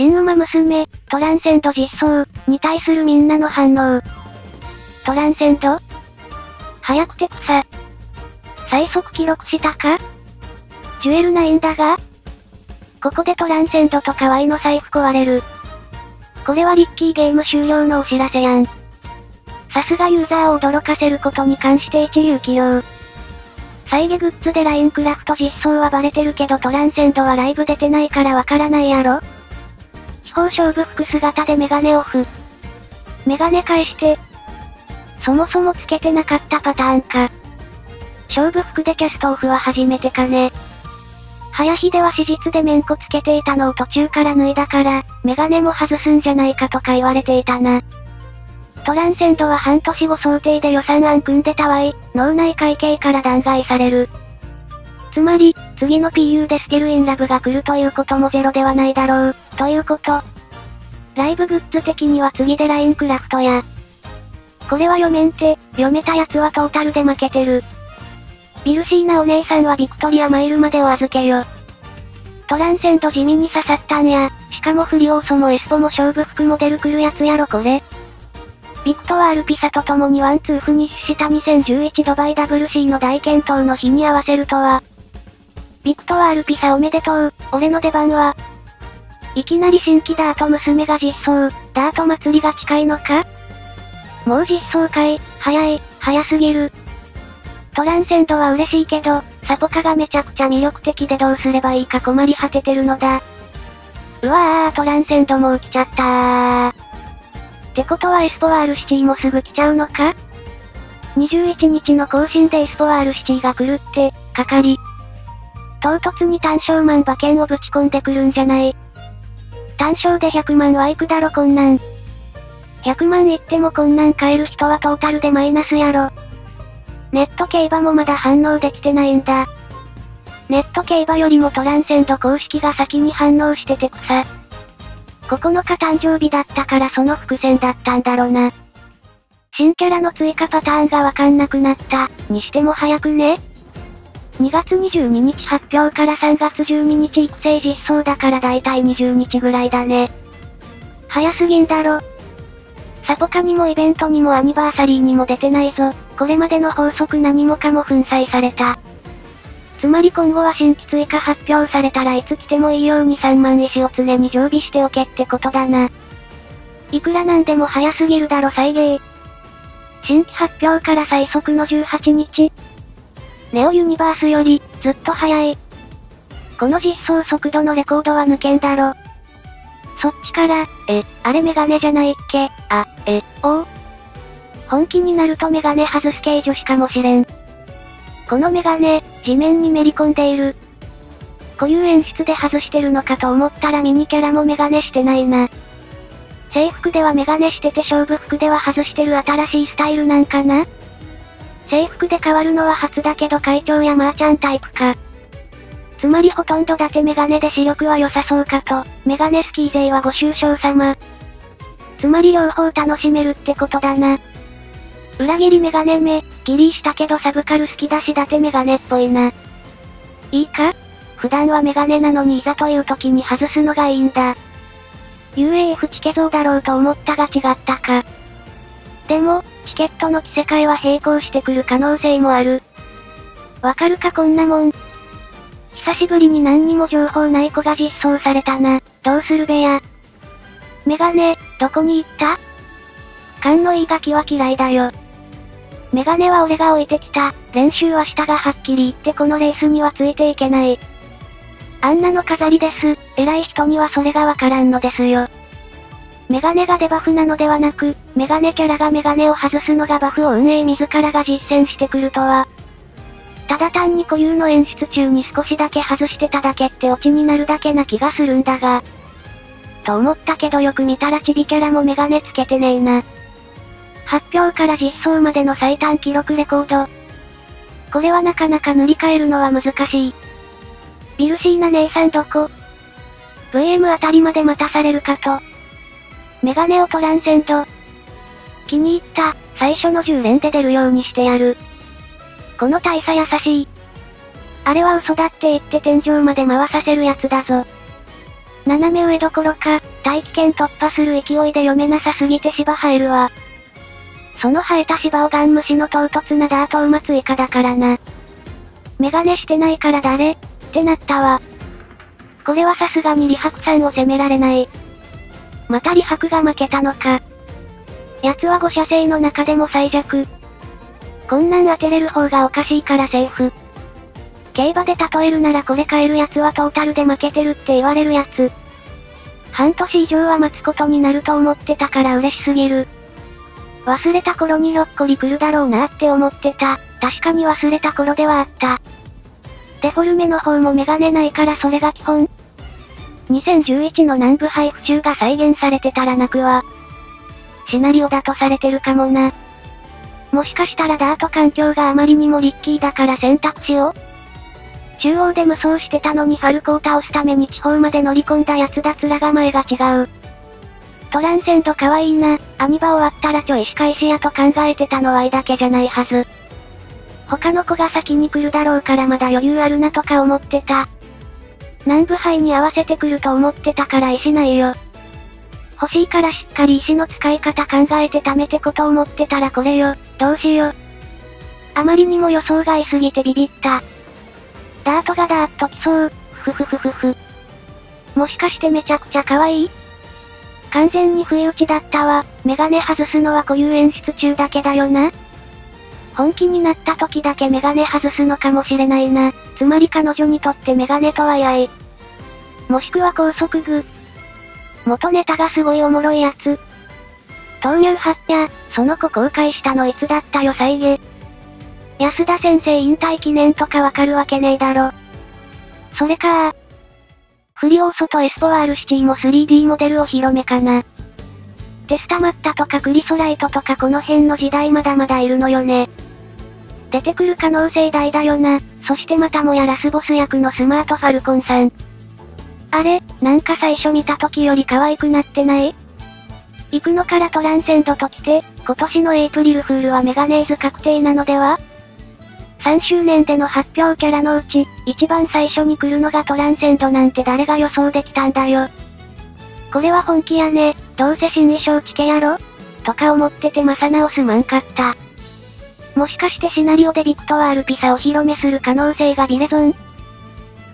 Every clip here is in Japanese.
新馬娘、トランセンド実装、に対するみんなの反応。トランセンド？早くて草。最速記録したか？ジュエルないんだがここでトランセンドと河合の財布壊れる。これはリッキーゲーム終了のお知らせやん。さすがユーザーを驚かせることに関して一流企業。再現グッズでラインクラフト実装はバレてるけどトランセンドはライブ出てないからわからないやろ地方勝負服姿でメガネオフ。メガネ返して。そもそもつけてなかったパターンか。勝負服でキャストオフは初めてかね。早日では史実でメンコつけていたのを途中から脱いだから、メガネも外すんじゃないかとか言われていたな。トランセンドは半年後想定で予算案組んでたわい、脳内会計から弾劾される。つまり、次の PU でスキルインラブが来るということもゼロではないだろう、ということ。ライブグッズ的には次でラインクラフトや。これは読めんて、読めたやつはトータルで負けてる。ビルシーナお姉さんはビクトリアマイルまでお預けよ。トランセンド地味に刺さったんや。しかもフリオーソもエスポも勝負服モデル来るやつやろこれ。ビクトワールピサと共にワンツーフィニッシュした2011ドバイ WC の大健闘の日に合わせるとは。ビクトワールピサおめでとう、俺の出番は。いきなり新規ダート娘が実装、ダート祭りが近いのか？もう実装かい、早い、早すぎる。トランセンドは嬉しいけど、サポカがめちゃくちゃ魅力的でどうすればいいか困り果ててるのだ。うわー、トランセンドもう来ちゃったー。ってことはエスポワールシティもすぐ来ちゃうのか ?21 日の更新でエスポワールシティが来るって、かかり。唐突に単勝マン馬券をぶち込んでくるんじゃない単勝で100万は行くだろこんなん。100万いってもこんなん買える人はトータルでマイナスやろ。ネット競馬もまだ反応できてないんだ。ネット競馬よりもトランセンド公式が先に反応してて草。9日誕生日だったからその伏線だったんだろな。新キャラの追加パターンがわかんなくなった、にしても早くね ?2 月22日発表から3月12日育成実装だからだいたい20日ぐらいだね。早すぎんだろ。サポカにもイベントにもアニバーサリーにも出てないぞ。これまでの法則何もかも粉砕された。つまり今後は新規追加発表されたらいつ来てもいいように3万石を常に常備しておけってことだな。いくらなんでも早すぎるだろ再現。新規発表から最速の18日。ネオユニバースより、ずっと早い。この実装速度のレコードは抜けんだろ。そっちから、え、あれメガネじゃないっけ？あ、え、お？本気になるとメガネ外す系女子かもしれん。このメガネ、地面にめり込んでいる。固有演出で外してるのかと思ったらミニキャラもメガネしてないな。制服ではメガネしてて勝負服では外してる新しいスタイルなんかな？制服で変わるのは初だけど会長やマーちゃんタイプか。つまりほとんど伊達メガネで視力は良さそうかと、メガネスキー勢はご愁傷様。つまり両方楽しめるってことだな。裏切りメガネ目、ギリしたけどサブカル好きだし伊達メガネっぽいな。いいか？普段はメガネなのにいざという時に外すのがいいんだ。UAF チケ像だろうと思ったが違ったか。でも、チケットの着せ替えは並行してくる可能性もある。わかるかこんなもん。久しぶりに何にも情報ない子が実装されたな。どうするべや。メガネ、どこに行った？勘のいいガキは嫌いだよ。メガネは俺が置いてきた。練習はしたがはっきり言ってこのレースにはついていけない。あんなの飾りです。偉い人にはそれがわからんのですよ。メガネがデバフなのではなく、メガネキャラがメガネを外すのがバフを運営自らが実践してくるとは。ただ単に固有の演出中に少しだけ外してただけってオチになるだけな気がするんだが。と思ったけどよく見たらチビキャラもメガネつけてねえな。発表から実装までの最短記録レコード。これはなかなか塗り替えるのは難しい。ビルシーナ姉さんどこ ?VM あたりまで待たされるかと。メガネをトランセンド。気に入った、最初の10連で出るようにしてやる。この大差優しい。あれは嘘だって言って天井まで回させるやつだぞ。斜め上どころか、大気圏突破する勢いで読めなさすぎて芝生えるわ。その生えた芝をガン虫の唐突なダートを待つ以下だからな。メガネしてないから誰？ってなったわ。これはさすがに李白さんを責められない。また李白が負けたのか。奴は5車線の中でも最弱。こんなん当てれる方がおかしいからセーフ。競馬で例えるならこれ変える奴はトータルで負けてるって言われるやつ。半年以上は待つことになると思ってたから嬉しすぎる。忘れた頃にひょっこり来るだろうなって思ってた。確かに忘れた頃ではあった。デフォルメの方もメガネないからそれが基本。2011の南部配布中が再現されてたら泣くわ。シナリオだとされてるかもな。もしかしたらダート環境があまりにもリッキーだから選択肢を中央で無双してたのにファルコを倒すために地方まで乗り込んだ奴だ面構えが違う。トランセンド可愛いな、アニバ終わったらちょい仕返しやと考えてたのは愛だけじゃないはず。他の子が先に来るだろうからまだ余裕あるなとか思ってた。南部杯に合わせてくると思ってたから石ないよ。欲しいからしっかり石の使い方考えて貯めてこと思ってたらこれよ、どうしよう。あまりにも予想外すぎてビビった。ダートがダーッと来そう、ふふふふふ。もしかしてめちゃくちゃ可愛い？完全に不意打ちだったわ。メガネ外すのは固有演出中だけだよな。本気になった時だけメガネ外すのかもしれないな。つまり彼女にとってメガネとはやい。もしくは高速具。元ネタがすごいおもろいやつ。豆乳発や、その子公開したのいつだったよ再現。安田先生引退記念とかわかるわけねえだろ。それかフリオーソとエスポワールシティも 3D モデルお披露目かな。テスタマッタとかクリソライトとかこの辺の時代まだまだいるのよね。出てくる可能性大だよな。そしてまたもやラスボス役のスマートファルコンさん。あれ、なんか最初見た時より可愛くなってない？行くのからトランセンドと来て、今年のエイプリルフールはメガネーズ確定なのでは ?3 周年での発表キャラのうち、一番最初に来るのがトランセンドなんて誰が予想できたんだよ？これは本気やね。どうせ新衣装チケやろ？とか思っててまさ直すまんかった。もしかしてシナリオでビクトワールピサを披露目する可能性がビレゾン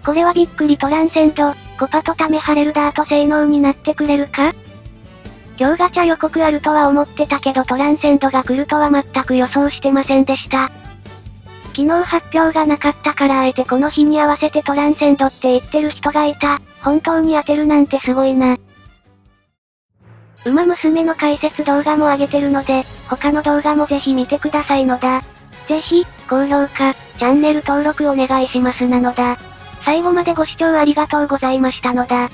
これはびっくりトランセンド、コパとためハレルダート性能になってくれるか？今日ガチャ予告あるとは思ってたけどトランセンドが来るとは全く予想してませんでした。昨日発表がなかったからあえてこの日に合わせてトランセンドって言ってる人がいた。本当に当てるなんてすごいな。ウマ娘の解説動画も上げてるので、他の動画もぜひ見てくださいのだ。ぜひ、高評価、チャンネル登録お願いしますなのだ。最後までご視聴ありがとうございましたのだ。